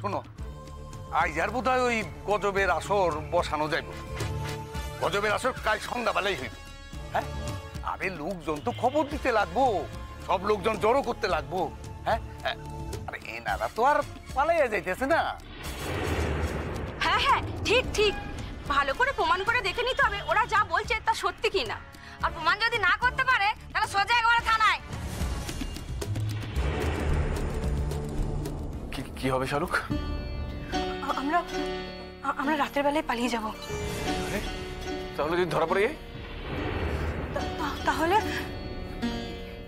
শোনো আজ আর বোধ ওই গজবের আসর বসানো যাইব। গজবের আসর কাল সন্ধ্যাবেলায় হইব। হ্যাঁ? আরে লোকজন তো খবর দিতে লাগবো সব লোকজন জড়ো করতে লাগবো হ্যাঁ? হ্যাঁ, আরে এনারা তো আর পালাইয়া যাইতেছে না। হ্যাঁ হ্যাঁ ঠিক ঠিক। ভালো করে প্রমাণ করে দেখে নিতে হবে ওরা যা বলছে তা সত্যি কি না আর প্রমাণ যদি না করতে পারে তাহলে সোজা একবারে থানায়। কি হবে শাহরুখ? আমরা আমরা রাতের বেলায় পালিয়ে যাব। তাহলে যদি ধরা পড়ে? তাহলে?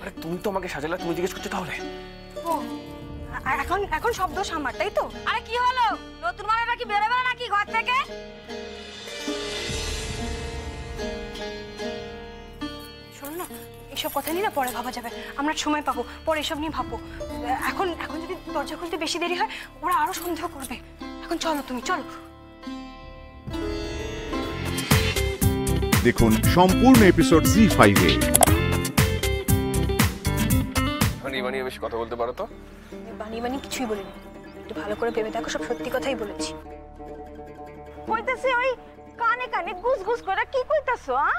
আরে তুমি তো আমাকে সাজালা তুমি জিজ্ঞেস করছ তাহলে? ও এখন এখন শব্দ সামার আমার তাই তো? আরে কি হলো? নতুন নাকি কি বেরোবে নাকি ঘর থেকে? এসব কথা নিয়ে না পরে ভাবা যাবে। আমরা সময় পাবো পরে এসব নিয়ে ভাবো এখন এখন যদি দরজা খুলতে বেশি দেরি হয় ওরা আরও সন্দেহ করবে। এখন চলো তুমি চলো। দেখুন সম্পূর্ণ এপিসোড জি ফাইভে বানিয়ে বানিয়ে বেশি কথা বলতে পারো তো? বানিয়ে বানিয়ে কিছুই বলিনি। একটু ভালো করে ভেবে দেখো সব সত্যি কথাই বলেছি। কইতাছে ওই কানে কানে গুস গুস করে কি কইতাছো আ?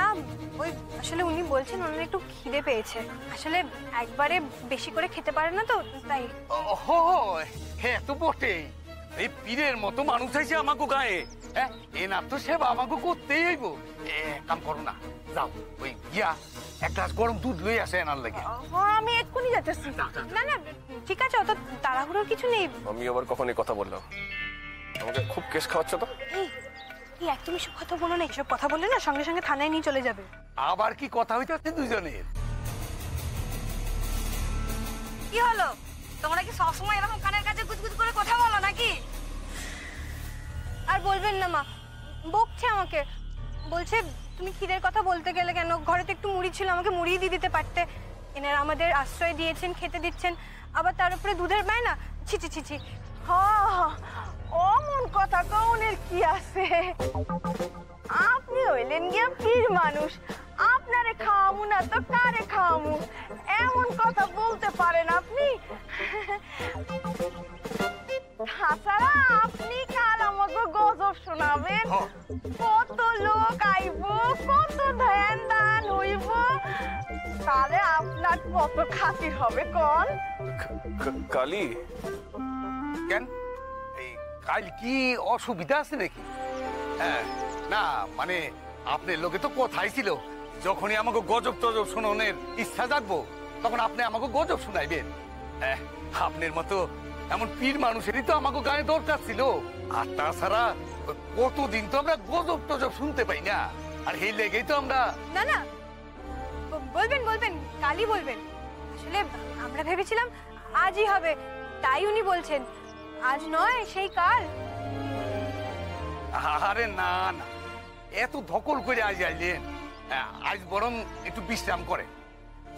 না ওই আসলে উনি বলছেন ওনার একটু খিদে পেয়েছে। আসলে একবারে বেশি করে খেতে পারে না তো তাই। ও হ্যাঁ তো বটেই এই পীরের মতো মানুষ আছে আমাকে গায়ে। হ্যাঁ এনার তো সেবা আমাকে করতেই হইব। এ, কাম করো না যাও ওই গিয়া এক গ্লাস গরম দুধ লই আসে এনার লাগে। আমি এক্ষুনি যাচ্ছি না না ঠিক আছে অত তাড়াহুড়োর কিছু নেই। আমি আবার কখন এই কথা বললাম? আমাকে খুব কেস খাওয়াচ্ছ তো? এই একদম এসব কথা বলো না এসব কথা বললে না সঙ্গে সঙ্গে থানায় নিয়ে চলে যাবে। আবার কি কথা হইতেছে দুজনের? কি হলো? তোমরা কি সবসময় এরকম কানের কাছে গুজগুজ করে কথা বলো নাকি? আর বলবেন না মা বকছে আমাকে। বলছে তুমি খিদের কথা বলতে গেলে কেন? ঘরে তো একটু মুড়ি ছিল আমাকে মুড়ি দিয়ে দিতে পারতে। এনারা আমাদের আশ্রয় দিয়েছেন খেতে দিচ্ছেন। আবার তার উপরে দুধের পায় না ছি ছি ছি ছি। অমন কথা কৌনের কি আছে? আপনি হইলেন গিয়া পীর মানুষ। আপনারে খাওয়ামু না তো কারে খাওয়ামু? এমন কথা বলতে পারেন আপনি? তাছাড়া আপনি কাল আমাকে গজব শোনাবেন? কত লোক আইব কত ধ্যান দান হইব? তাহলে আপনার কত খাতির হবে কোন? কালি কেন? এই কাল কি অসুবিধা আছে নাকি? হ্যাঁ না মানে আপনার লোকে তো কথাই ছিল, যখনই আমাকে গজব টজব শোনানোর ইচ্ছা জাগবো, তখন আপনি আমাকে গজব শোনাইবেন। হ্যাঁ আপনার মতো এমন পীর মানুষেরই তো আমাকে গায়ে দরকার ছিল। আর তাছাড়া কতদিন তো আমরা গজব টজব শুনতে পাই না, আর এই লেগেই তো আমরা না না বলবেন বলবেন, কালই বলবেন। আসলে আমরা ভেবেছিলাম আজই হবে, তাই উনি বলছেন। আজ নয় সেই কাল। আরে না না। এত ধকল করে আজ আইলেন হ্যাঁ, আজ বরং একটু বিশ্রাম করে।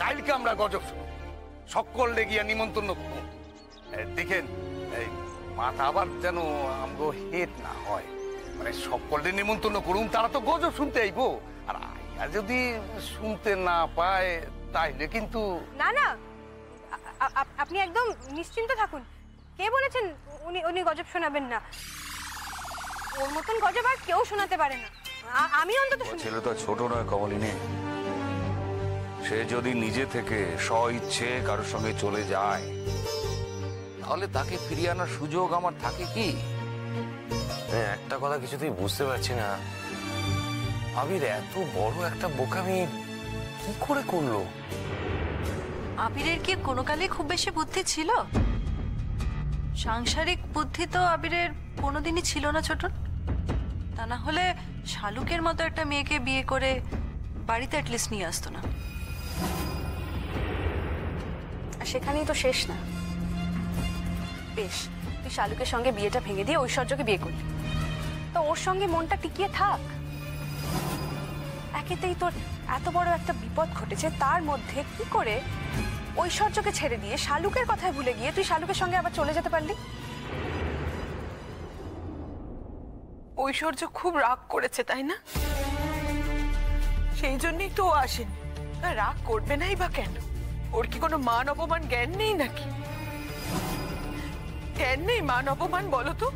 কালকে আমরা গজব শুনব। সকল গিয়া নিমন্ত্রণ করব। দেখেন এই মাথা আবার যেন আমগো হেট না হয়। মানে সকলে নিমন্ত্রণ করুন তারা তো গজব শুনতে আইবো। আর আইয়া যদি শুনতে না পায় তাইলে কিন্তু না না আপনি একদম নিশ্চিন্ত থাকুন। কে বলেছেন? উনি উনি গজব শোনাবেন না। ওর মতন গজব আর কেউ শোনাতে পারে না। আমি অন্তত ছেলে তো ছোট নয় কমলিনী। সে যদি নিজে থেকে স্ব ইচ্ছে কারোর সঙ্গে চলে যায় তাহলে তাকে ফিরিয়ে আনার সুযোগ আমার থাকে কি? আমি একটা কথা কিছুতেই বুঝতে পারছি না। আবির এত বড় একটা বোকামি কি করে করল? আবিরের কি কোনো কালে খুব বেশি বুদ্ধি ছিল? সাংসারিক বুদ্ধি তো আবিরের কোনোদিনই ছিল না ছোটন। তা না হলে শালুকের মতো একটা মেয়েকে বিয়ে করে বাড়িতে অ্যাটলিস্ট নিয়ে আসতো না। আর সেখানেই তো শেষ না। বেশ, তুই শালুকের সঙ্গে বিয়েটা ভেঙে দিয়ে ঐশ্বর্যকে বিয়ে করলি। তো ওর সঙ্গে মনটা টিকিয়ে থাক। একেতেই তোর এত বড় একটা বিপদ ঘটেছে, তার মধ্যে কি করে ঐশ্বর্যকে ছেড়ে দিয়ে শালুকের কথায় ভুলে গিয়ে তুই শালুকের সঙ্গে আবার চলে যেতে পারলি? ঐশ্বর্য খুব রাগ করেছে, তাই না? সেই জন্যই তো আসেনি। রাগ করবে নাই বা কেন? ওর কি কোনো মান অপমান জ্ঞান নেই নাকি? জ্ঞান নেই, মান অপমান বলো তো?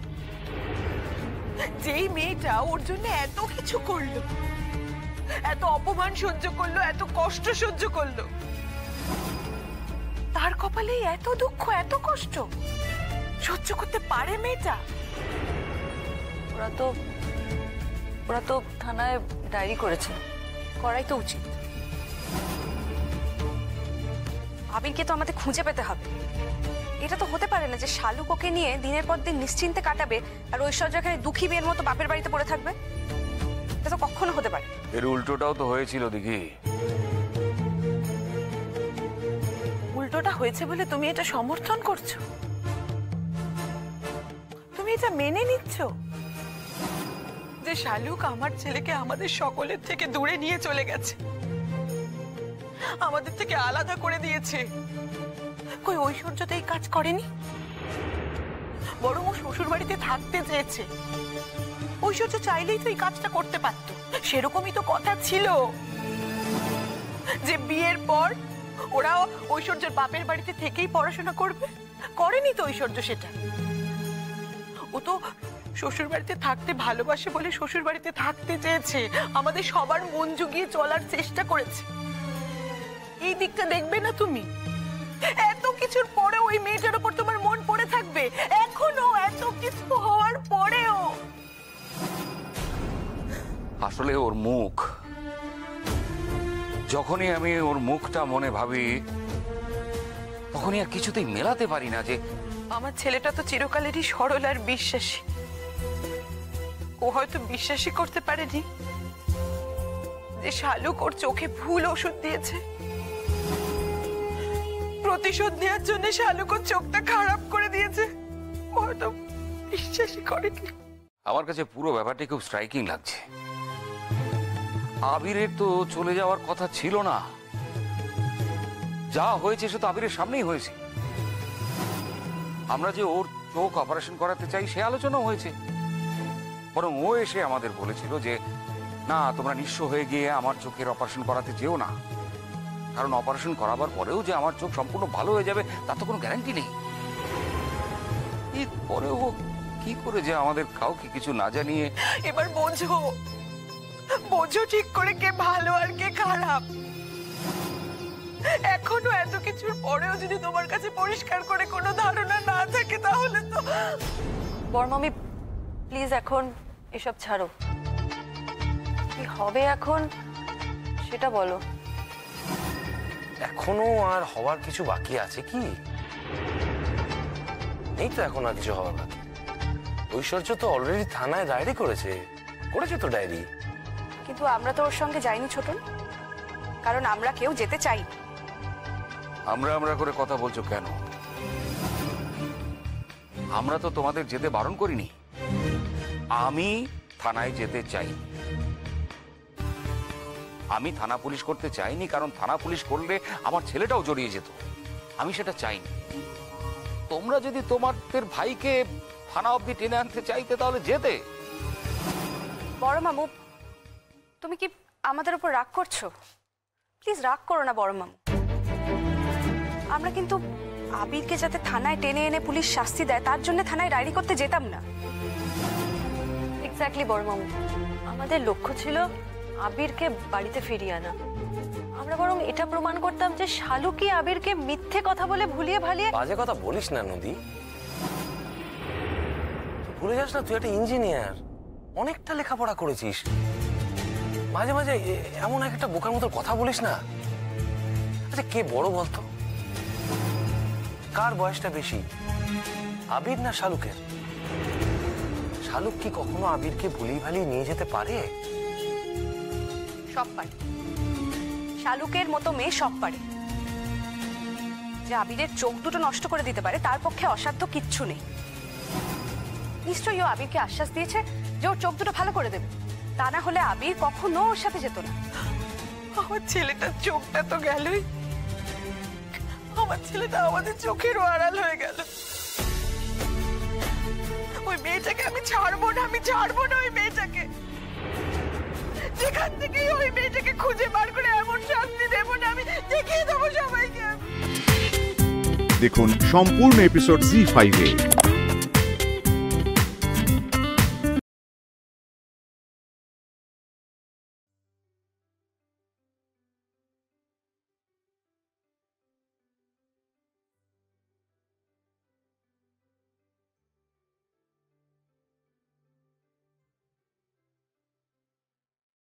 যেই মেয়েটা ওর জন্য এত কিছু করল, এত অপমান সহ্য করল, এত কষ্ট সহ্য করল তার কপালে এত দুঃখ, এত কষ্ট। সহ্য করতে পারে মেয়েটা? ওরা তো ওরা তো থানায় ডায়েরি করেছে। করাই তো উচিত। আবিরকে তো আমাদের খুঁজে পেতে হবে। এটা তো হতে পারে না যে শালুক ওকে নিয়ে দিনের পর দিন নিশ্চিন্তে কাটাবে আর ঐশ্বর্য এখানে দুঃখী মেয়ের মতো বাপের বাড়িতে পড়ে থাকবে। এটা তো কখনো হতে পারে। এর উল্টোটাও তো হয়েছিল দেখি উল্টোটা হয়েছে বলে তুমি এটা সমর্থন করছ? তুমি এটা মেনে নিচ্ছ? যে শালুক আমার ছেলেকে আমাদের সকলের থেকে দূরে নিয়ে চলে গেছে। আমাদের থেকে আলাদা করে দিয়েছে। কই ঐশ্বর্য তো এই কাজ করেনি? বরং ও শ্বশুর বাড়িতে থাকতে চেয়েছে। ঐশ্বর্য চাইলেই তো এই কাজটা করতে পারতো। সেরকমই তো কথা ছিল। যে বিয়ের পর ওরা ঐশ্বর্যের বাপের বাড়িতে থেকেই পড়াশোনা করবে? করেনি তো ঐশ্বর্য সেটা। ও তো শ্বশুর বাড়িতে থাকতে ভালোবাসে বলে শ্বশুর বাড়িতে থাকতে চেয়েছে। আমাদের সবার মন জুগিয়ে চলার চেষ্টা করেছে। এই দিকটা দেখবে না তুমি? এত কিছুর পরে ওই মেয়েটার উপর তোমার মন পড়ে থাকবে? এখনও এত কিছু হওয়ার পরেও। আসলে ওর মুখ যখনই আমি ওর মুখটা মনে ভাবি তখনই আর কিছুতেই মেলাতে পারি না যে আমার ছেলেটা তো চিরকালেরই সরল আর বিশ্বাসী। ও হয়তো বিশ্বাসই করতে পারেনি যে শালুক ওর চোখে ভুল ওষুধ দিয়েছে। প্রতিশোধ নেওয়ার জন্য শালুক ওর চোখটা খারাপ করে দিয়েছে। ও হয়তো বিশ্বাসই করেনি। আমার কাছে পুরো ব্যাপারটি খুব স্ট্রাইকিং লাগছে। আবিরের তো চলে যাওয়ার কথা ছিল না। যা হয়েছে সে তো আবিরের সামনেই হয়েছে। আমরা যে ওর চোখ অপারেশন করাতে চাই, সে আলোচনাও হয়েছে। বরং ও এসে আমাদের বলেছিল যে, না, তোমরা নিঃস্ব হয়ে গিয়ে আমার চোখের অপারেশন করাতে যেও না। কারণ অপারেশন করাবার পরেও যে আমার চোখ সম্পূর্ণ ভালো হয়ে যাবে তার তো কোনো গ্যারান্টি নেই। পরেও কি করে যে আমাদের কাউকে কিছু না জানিয়ে এবার বোঝো বোঝো ঠিক করে কে ভালো আর কে খারাপ। এখনও এত কিছুর পরেও যদি তোমার কাছে পরিষ্কার করে কোনো ধারণা না থাকে তাহলে তো বর্মামি প্লিজ এখন এসব ছাড়ো। কি হবে এখন সেটা বলো। এখনও আর হওয়ার কিছু বাকি আছে কি? এই তো এখন আর কিছু হওয়ার বাকি। ঐশ্বর্য তো অলরেডি থানায় ডায়েরি করেছে। করেছে তো ডায়েরি কিন্তু আমরা তো ওর সঙ্গে যাইনি ছোটন। কারণ আমরা কেউ যেতে চাই। আমরা আমরা করে কথা বলছো কেন? আমরা তো তোমাদের যেতে বারণ করিনি। আমি থানায় যেতে চাই আমি থানা পুলিশ করতে চাইনি কারণ থানা পুলিশ করলে আমার ছেলেটাও জড়িয়ে যেত। আমি সেটা চাইনি। তোমরা যদি তোমাদের ভাইকে থানা অবধি টেনে আনতে চাইতে তাহলে যেতে। বড় মামু তুমি কি আমাদের উপর রাগ করছ? প্লিজ রাগ করো না, বড় মামু। আমরা কিন্তু আবিরকে যাতে থানায় টেনে এনে পুলিশ শাস্তি দেয়, তার জন্য থানায় ডায়েরি করতে যেতাম না। এক্স্যাক্টলি বড় মামু। আমাদের লক্ষ্য ছিল আবিরকে বাড়িতে ফিরিয়ে আনা। আমরা বরং এটা প্রমাণ করতাম যে শালুকি আবিরকে মিথ্যে কথা বলে ভুলিয়ে ভালিয়ে বাজে কথা বলিস না, নদী। ভুলে যাস না, তুই একটা ইঞ্জিনিয়ার অনেকটা লেখাপড়া করেছিস। মাঝে মাঝে এমন একটা বোকার মতো কথা বলিস না। আচ্ছা কে বড় বলতো? কার বয়সটা বেশি? আবির না শালুকের শালুক কি কখনো আবিরকে ভুলিয়ে ভালিয়ে নিয়ে যেতে পারে? সব পারে। শালুকের মতো মেয়ে সব পারে। যে আবিরের চোখ দুটো নষ্ট করে দিতে পারে, তার পক্ষে অসাধ্য কিচ্ছু নেই। নিশ্চয়ই ও আবিরকে আশ্বাস দিয়েছে যে ওর চোখ দুটো ভালো করে দেবে। তা না হলে আবির কখনো ওর সাথে যেত না। আমার ছেলেটার চোখটা তো গেলই। আমার ছেলেটা আমাদের চোখেরও আড়াল হয়ে গেল। ওই মেয়েটাকে আমি ছাড়বো না আমি ছাড়বো না ওই মেয়েটাকে। যেখান থেকে ওই মেয়েটাকে খুঁজে বার করে এমন শাস্তি দেবো না আমি দেখিয়ে দেবো সবাইকে। দেখুন সম্পূর্ণ এপিসোড জি ফাইভে